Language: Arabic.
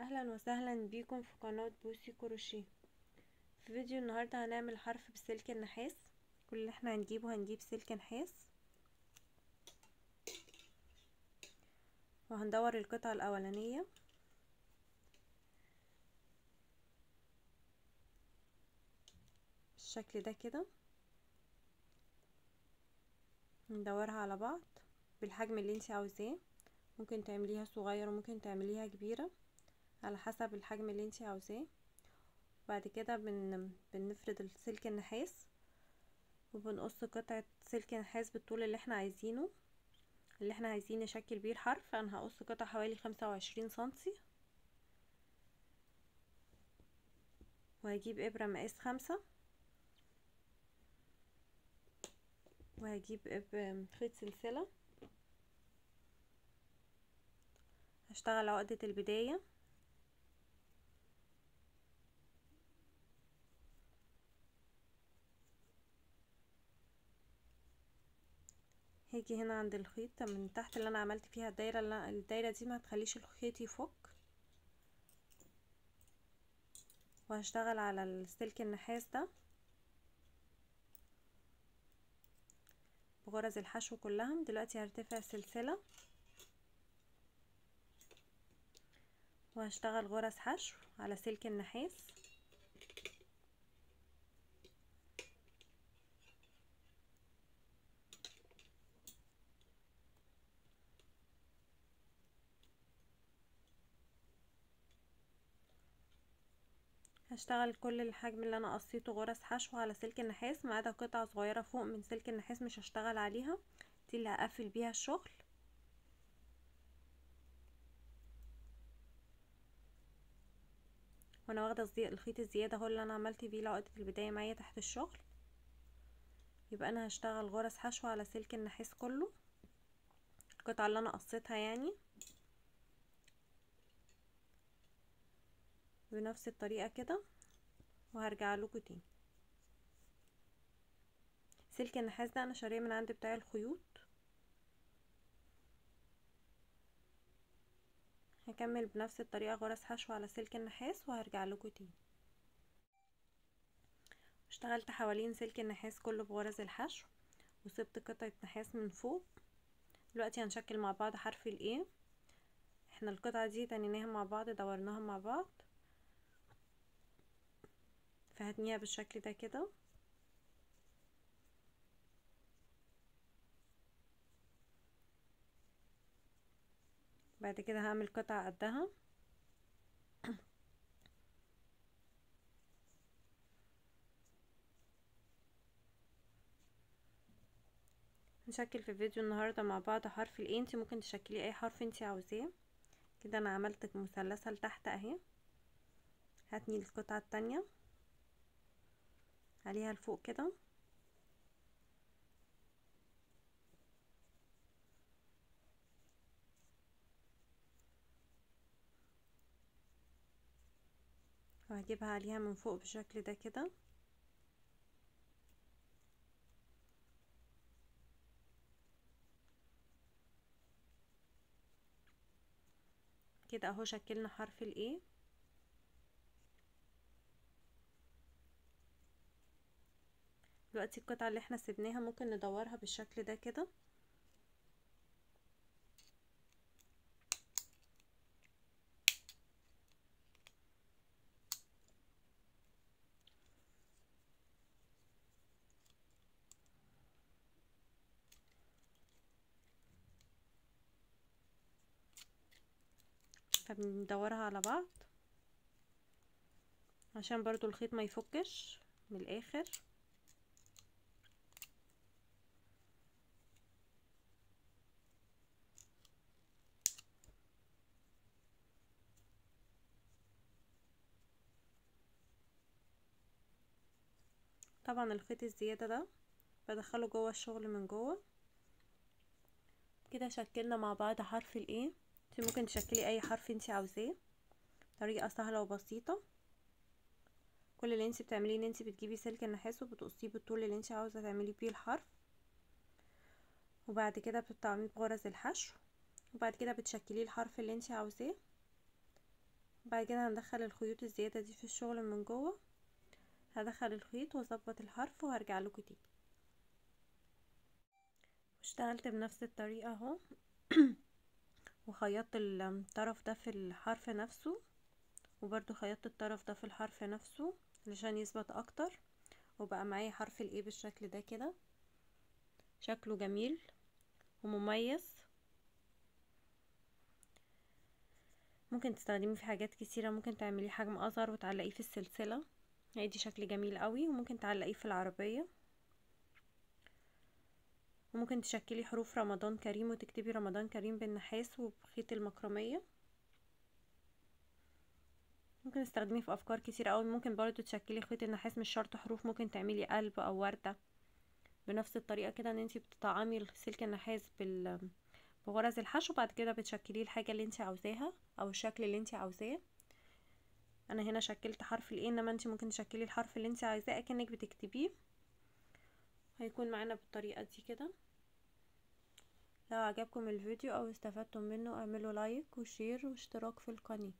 أهلا وسهلا بيكم في قناة بوسي كروشيه. في فيديو النهاردة هنعمل حرف بسلك النحاس. كل اللي إحنا هنجيبه هنجيب سلك نحاس. وهندور القطعة الأولانية. بالشكل ده كده. ندورها على بعض بالحجم اللي انت عاوزاه. ممكن تعمليها صغير وممكن تعمليها كبيرة. على حسب الحجم اللي انت عاوزاه. بعد كده بن... بنفرد السلك النحاس وبنقص قطعة سلك نحاس بالطول اللي إحنا عايزينه. اللي إحنا عايزين نشكل بيه الحرف أنا هقص قطعة حوالي خمسة وعشرين سنتي. وهجيب إبرة مقاس خمسة. وهجيب خيط سلسلة. هشتغل عقدة البداية. هاجي هنا عند الخيط من تحت اللي أنا عملت فيها الدايرة اللي الدايرة دي ما تخليش الخيط يفك. وهشتغل على السلك النحاس ده. بغرز الحشو كلها. دلوقتي هرتفع سلسلة وهشتغل غرز حشو على سلك النحاس. هشتغل كل الحجم اللي أنا قصيته غرز حشو على سلك النحاس ما عدا قطعة صغيرة فوق من سلك النحاس مش هشتغل عليها. دي اللي هقفل بيها الشغل. وأنا واخدة الخيط الزيادة هو اللي أنا عملت بيه عقده البداية معايا تحت الشغل. يبقى أنا هشتغل غرز حشو على سلك النحاس كله. القطعة اللي أنا قصيتها يعني. بنفس الطريقة كده وهرجع لكم تاني. سلك النحاس ده أنا شاريه من عند بتاع الخيوط. هكمل بنفس الطريقة غرز حشو على سلك النحاس وهرجع لكم تاني. اشتغلت حوالين سلك النحاس كله بغرز الحشو وسبت قطعة نحاس من فوق. دلوقتي هنشكل مع بعض حرف الايه إحنا القطعة دي تنيناها مع بعض دورناها مع بعض. فهتنيها بالشكل ده كده بعد كده هعمل قطعة قدها نشكل في فيديو النهاردة مع بعض حرف الايه انت ممكن تشكلي اي حرف انت عاوزاه كده أنا عملت مثلثة لتحت اهي هتني القطعة التانية عليها لفوق كده. وهجيبها عليها من فوق بالشكل ده كده. كده اهو شكلنا حرف الايه. دلوقتي القطعة اللي إحنا سيبناها ممكن ندورها بالشكل ده كده. فبندورها على بعض. عشان برضو الخيط ما يفكش من الآخر. طبعا الخيط الزيادة ده بدخله جوه الشغل من جوه. كده شكلنا مع بعض حرف الايه انت ممكن تشكلي أي حرف انت عاوزاه طريقة سهلة وبسيطة. كل اللي انت بتعمليه ان انت بتجيبي سلك النحاس وبتقصيه بالطول اللي انت عاوزة تعملي بيه الحرف. وبعد كده بتطعميه بغرز الحشو. وبعد كده بتشكليه الحرف اللي انت عاوزاه. بعد كده هندخل الخيوط الزيادة دي في الشغل من جوه. هدخل الخيط وأظبط الحرف وهرجع لكم تاني. اشتغلت بنفس الطريقة أهو. وخيطت الطرف ده في الحرف نفسه. وبرده خيطت الطرف ده في الحرف نفسه علشان يثبت أكتر. وبقى معايا حرف الايه بالشكل ده كده. شكله جميل ومميز. ممكن تستخدميه في حاجات كتيرة ممكن تعمليه حجم أصغر وتعلقيه في السلسلة. هيدي شكل جميل قوي وممكن تعلقيه في العربية. وممكن تشكلي حروف رمضان كريم وتكتبي رمضان كريم بالنحاس وبخيط المكرمية. ممكن تستخدميه في أفكار كتير قوي ممكن برضو تشكلي خيط النحاس مش شرط حروف ممكن تعملي قلب أو وردة. بنفس الطريقة كده إن انتي بتطعمي سلك النحاس بغرز الحشو بعد كده بتشكليه الحاجة اللي انتي عاوزاها أو الشكل اللي انتي عاوزاه. أنا هنا شكلت حرف الايه إنما انتي ممكن تشكلي الحرف اللي انتي عايزاه أكنك بتكتبيه. هيكون معانا بالطريقة دي كده. لو عجبكم الفيديو أو استفدتم منه اعملوا like و share واشتراك في القناة.